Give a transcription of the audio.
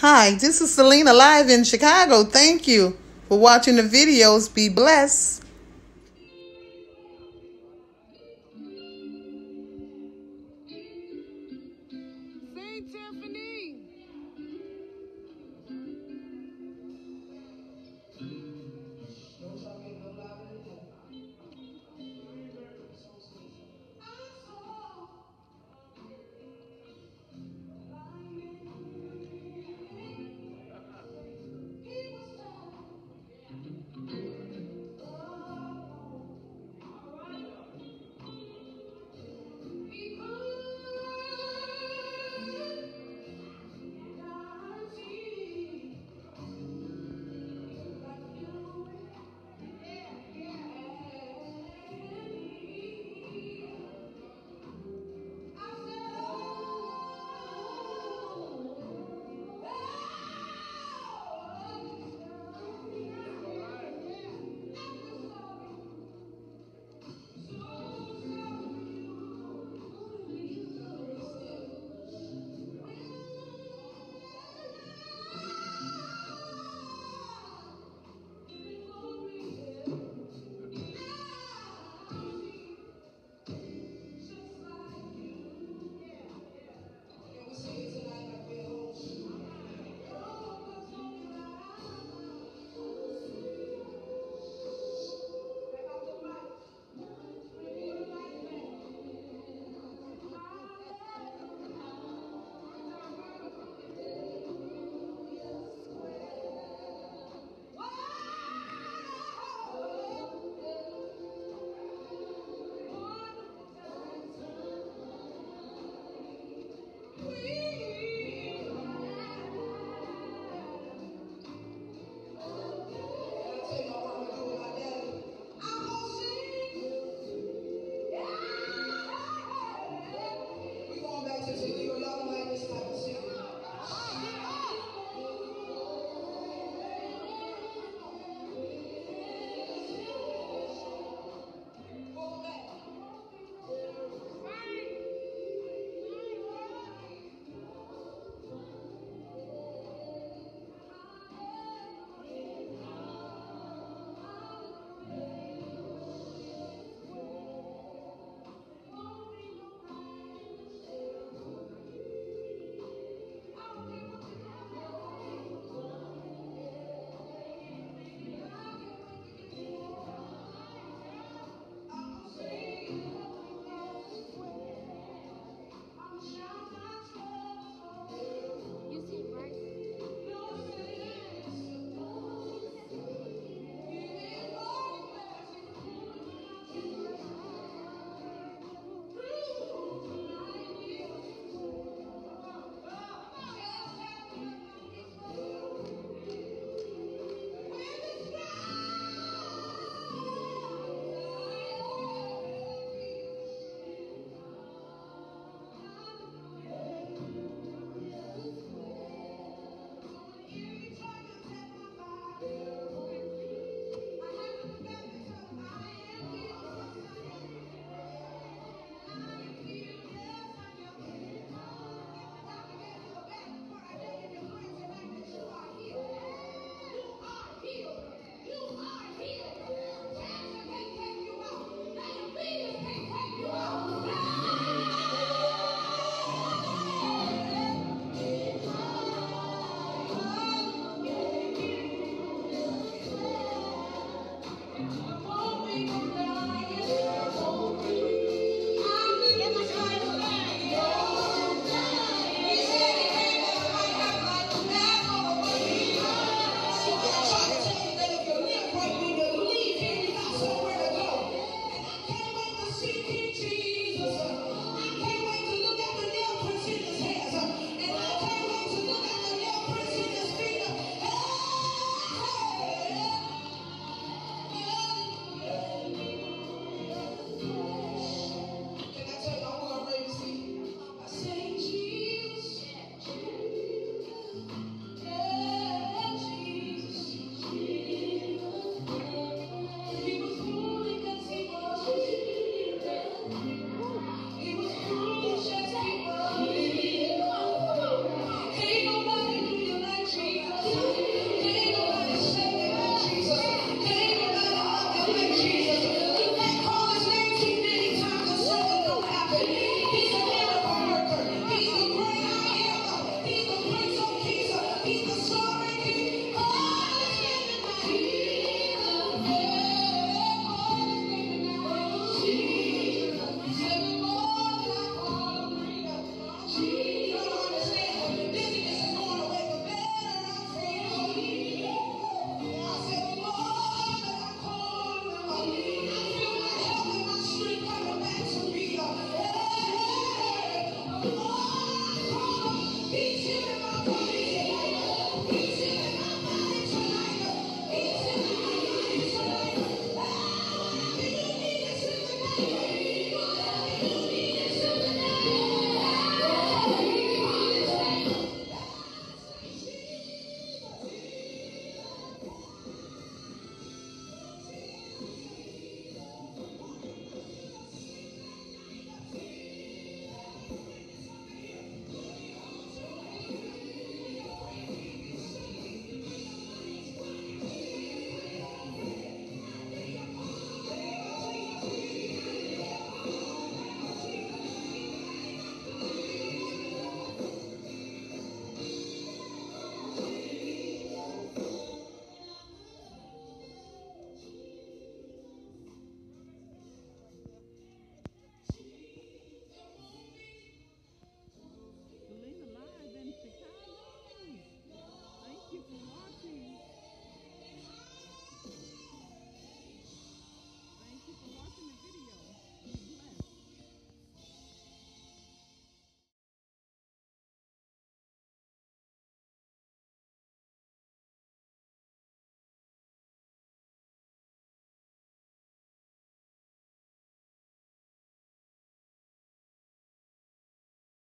Hi, this is Selena live in Chicago. Thank you for watching the videos. Be blessed.